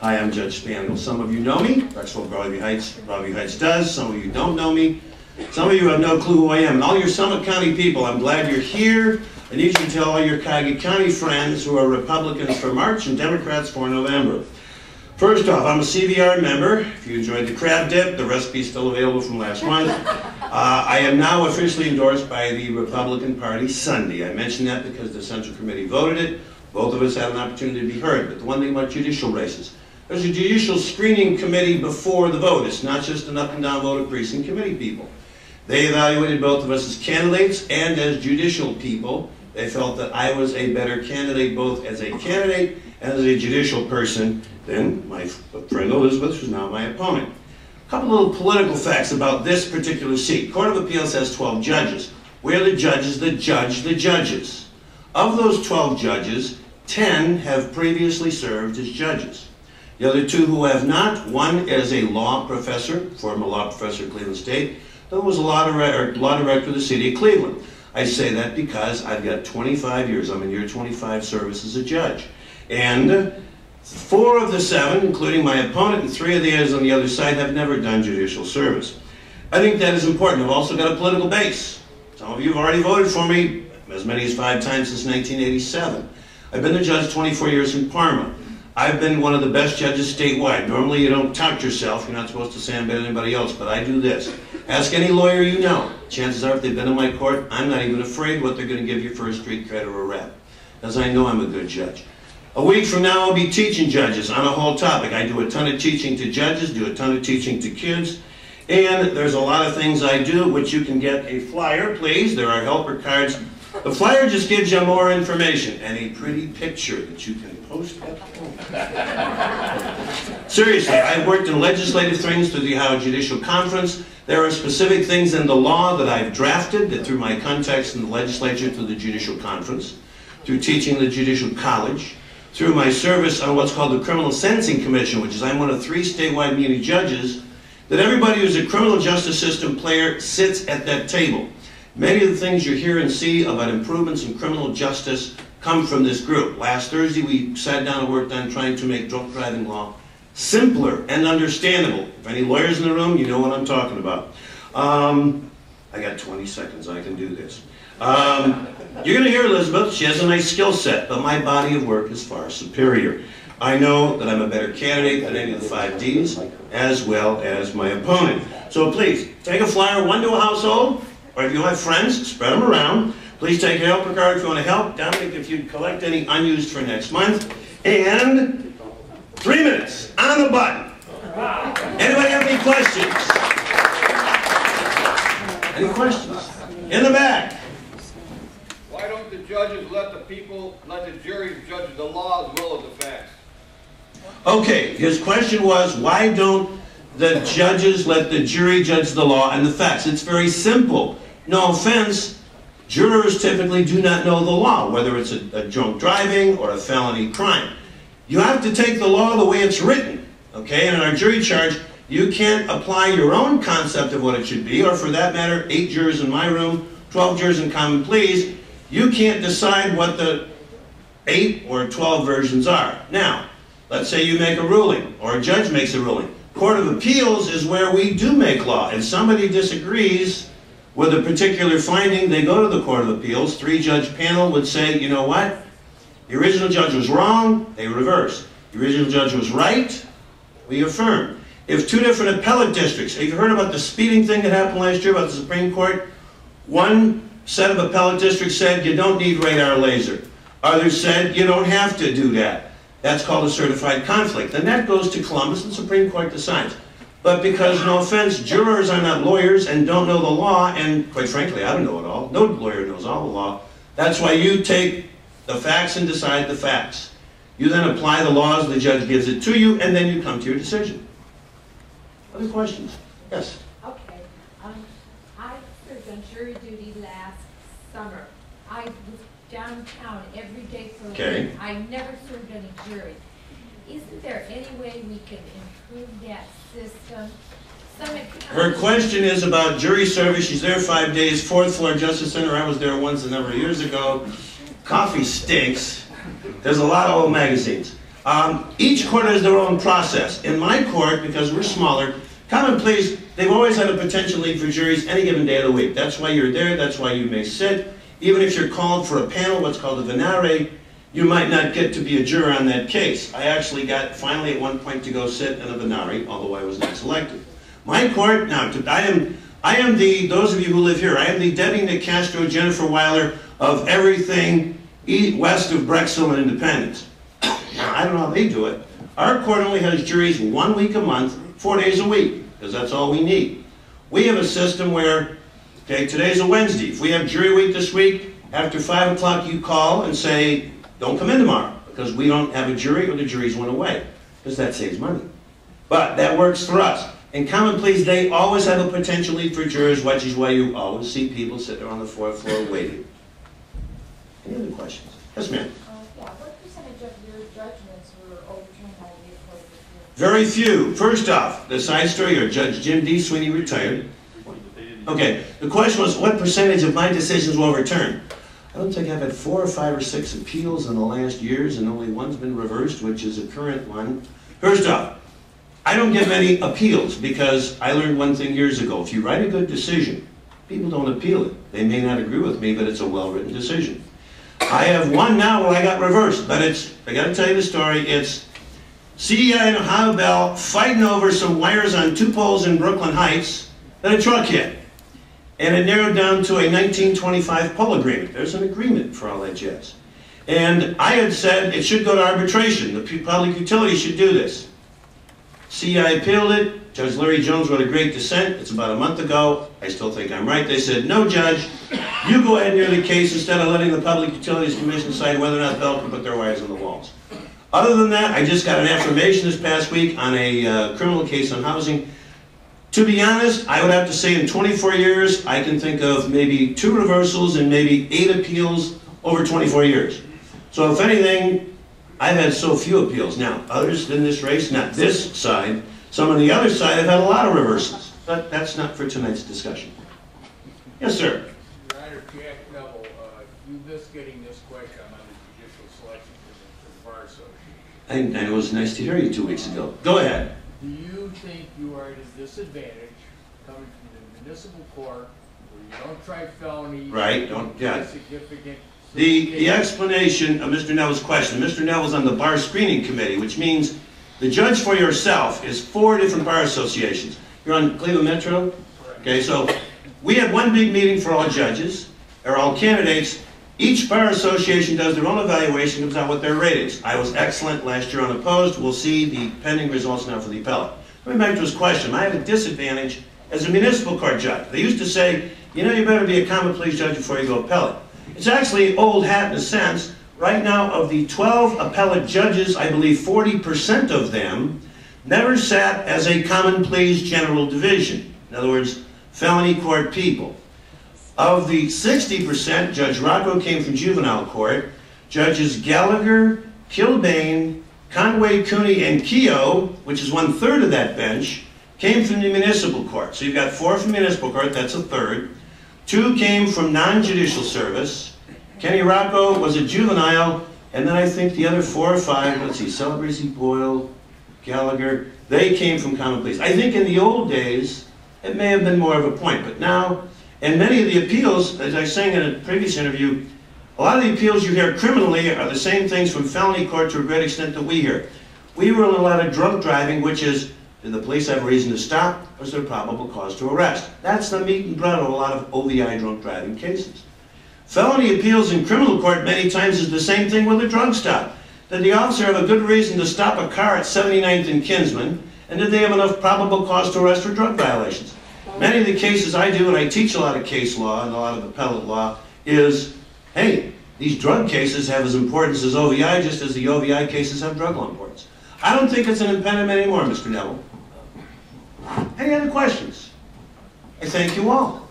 Hi, I'm Judge Spanagel. Some of you know me. Brecksville Broadview Heights, Broadview Heights does. Some of you don't know me. Some of you have no clue who I am. And all your Summit County people, I'm glad you're here. I need you to tell all your Cuyahoga County friends who are Republicans for March and Democrats for November. First off, I'm a CVR member. If you enjoyed the crab dip, the recipe's still available from last month. Uh, I am now officially endorsed by the Republican Party Sunday. I mention that because the Central Committee voted it. Both of us had an opportunity to be heard. But the one thing about judicial races, there's a judicial screening committee before the vote. It's not just an up and down vote of precinct committee people. They evaluated both of us as candidates and as judicial people. They felt that I was a better candidate both as a candidate and as a judicial person than my friend Elizabeth, who's now my opponent. A couple little political facts about this particular seat. Court of Appeals has 12 judges. We're the judges that judge the judges. Of those 12 judges, 10 have previously served as judges. The other two who have not, one is a law professor, former law professor at Cleveland State, other was a law, director, law director of the city of Cleveland. I say that because I've got 25 years, I'm in year 25 service as a judge. And four of the seven, including my opponent and three of the others on the other side, have never done judicial service. I think that is important. I've also got a political base. Some of you have already voted for me, as many as five times since 1987. I've been a judge 24 years in Parma. I've been one of the best judges statewide. Normally you don't tout yourself, you're not supposed to say I'm better than anybody else, but I do this. Ask any lawyer you know. Chances are if they've been in my court, I'm not even afraid what they're going to give you for a street cred or a rep. Because I know I'm a good judge. A week from now I'll be teaching judges on a whole topic. I do a ton of teaching to judges, do a ton of teaching to kids, and there's a lot of things I do which you can get a flyer, please. There are helper cards. The flyer just gives you more information and a pretty picture that you can post at home. Seriously, I've worked in legislative things through the Ohio Judicial Conference. There are specific things in the law that I've drafted that through my contacts in the legislature through the Judicial Conference, through teaching the Judicial College, through my service on what's called the Criminal Sentencing Commission, which is I'm one of three statewide immunity judges, that everybody who's a criminal justice system player sits at that table. Many of the things you hear and see about improvements in criminal justice come from this group. Last Thursday we sat down and worked on trying to make drunk driving law simpler and understandable. If any lawyers in the room, you know what I'm talking about. Um, I got 20 seconds, I can do this. Um, you're going to hear Elizabeth, she has a nice skill set, but my body of work is far superior. I know that I'm a better candidate than any of the five Ds, as well as my opponent. So please, take a flyer, one to a household, or if you have friends, spread them around. Please take a helper card if you want to help. Dominic, if you'd collect any unused for next month. And three minutes on the button. Anybody have any questions? Any questions? In the back. Why don't the judges let the people, let the jury judge the law as well as the facts? Okay, his question was, why don't the judges let the jury judge the law and the facts? It's very simple. No offense, jurors typically do not know the law, whether it's a, a drunk driving or a felony crime. You have to take the law the way it's written, okay? And in our jury charge, you can't apply your own concept of what it should be, or for that matter, eight jurors in my room, 12 jurors in common pleas, you can't decide what the eight or 12 versions are. Now, let's say you make a ruling, or a judge makes a ruling. Court of Appeals is where we do make law. If somebody disagrees with a particular finding, they go to the Court of Appeals. Three-judge panel would say, you know what? The original judge was wrong, they reverse. The original judge was right, we affirm. If two different appellate districts, have you heard about the speeding thing that happened last year about the Supreme Court? One set of appellate districts said you don't need radar laser. Others said you don't have to do that. That's called a certified conflict. And that goes to Columbus and Supreme Court decides. But because, no offense, jurors are not lawyers and don't know the law, and quite frankly, I don't know it all. No lawyer knows all the law. That's why you take the facts and decide the facts. You then apply the laws, the judge gives it to you, and then you come to your decision. Other questions? Yes. Okay, um, I served on jury duty last summer. I was downtown every day for a Okay. week. I never served any jury. Isn't there any way we can improve that system? Her question is about jury service. She's there five days, fourth floor Justice Center. I was there once a number of years ago. Coffee stinks. There's a lot of old magazines. Um, each court has their own process. In my court, because we're smaller, common pleas, they've always had a potential need for juries any given day of the week. That's why you're there, that's why you may sit. Even if you're called for a panel, what's called a venire, you might not get to be a juror on that case. I actually got finally at one point to go sit in a venire, although I was not selected. My court, now, I am, I am the, those of you who live here, I am the Debbie Nicastro, Jennifer Weiler of everything west of Brecksville and Independence. Now, I don't know how they do it. Our court only has juries one week a month, four days a week, because that's all we need. We have a system where, okay, today's a Wednesday. If we have jury week this week, after five o'clock you call and say, don't come in tomorrow, because we don't have a jury or the juries went away, because that saves money. But that works for us. In common pleas, they always have a potential need for jurors, which is why you always see people sit there on the fourth floor waiting. Any other questions? Yes, ma'am. Uh, Yeah, what percentage of your judgments were overturned by the appellate review? Very few. First off, the side story, or Judge Jim D. Sweeney retired. Okay, the question was, what percentage of my decisions were overturned? I don't think I've had four or five or six appeals in the last years, and only one's been reversed, which is a current one. First off, I don't get many appeals, because I learned one thing years ago. If you write a good decision, people don't appeal it. They may not agree with me, but it's a well-written decision. I have one now where I got reversed, but it's, I gotta tell you the story, it's CEI and Ohio Bell fighting over some wires on two poles in Brooklyn Heights that a truck hit. And it narrowed down to a 1925 pole agreement. There's an agreement for all that jazz. And I had said it should go to arbitration. The public utility should do this. CEI appealed it. Judge Larry Jones wrote a great dissent. It's about a month ago. I still think I'm right. They said, no, Judge, you go ahead and hear the case instead of letting the Public Utilities Commission decide whether or not Bell can put their wires on the walls. Other than that, I just got an affirmation this past week on a uh, criminal case on housing. To be honest, I would have to say in 24 years, I can think of maybe two reversals and maybe eight appeals over 24 years. So if anything, I've had so few appeals. Now, others in this race, not this side, some on the other side have had a lot of reversals. But that's not for tonight's discussion. Yes, sir. Your Honor, Jack Neville, uh, you missed getting this question on the judicial selection for the Bar Association. It was nice to hear you two weeks ago. Go ahead. Do think you are at a disadvantage coming from the municipal court where you don't try felonies? Right, don't- you yeah. Significant. The, the explanation of Mr. Neville's question, Mr. Neville's on the bar screening committee, which means the judge for yourself is four different bar associations. You're on Cleveland Metro? Okay, so we have one big meeting for all judges, or all candidates. Each bar association does their own evaluation, comes out with their ratings. I was excellent last year unopposed. We'll see the pending results now for the appellate. Coming back to his question, I have a disadvantage as a municipal court judge. They used to say, you know, you better be a common pleas judge before you go appellate. It's actually old hat in a sense. Right now, of the 12 appellate judges, I believe 40% of them never sat as a common pleas general division. In other words, felony court people. Of the 60%, Judge Rocco came from juvenile court. Judges Gallagher, Kilbane, Conway, Cooney, and Keough, which is one third of that bench, came from the municipal court. So you've got four from municipal court, that's a third. Two came from non-judicial service. Kenny Rocco was a juvenile, and then I think the other four or five, let's see, Celebrezze, Boyle, Gallagher, they came from common pleas. I think in the old days, it may have been more of a point, but now, and many of the appeals, as I was saying in a previous interview, a lot of the appeals you hear criminally are the same things from felony court to a great extent that we hear. We rule a lot of drunk driving, which is, did the police have a reason to stop? Was there probable cause to arrest? That's the meat and bread of a lot of OVI drunk driving cases. Felony appeals in criminal court many times is the same thing with a drug stop. Did the officer have a good reason to stop a car at 79th and Kinsman? And did they have enough probable cause to arrest for drug violations? Many of the cases I do, and I teach a lot of case law and a lot of appellate law, is, hey, these drug cases have as importance as OVI, just as the OVI cases have drug law importance. I don't think it's an impediment anymore, Mr. Neville. Any other questions? I thank you all.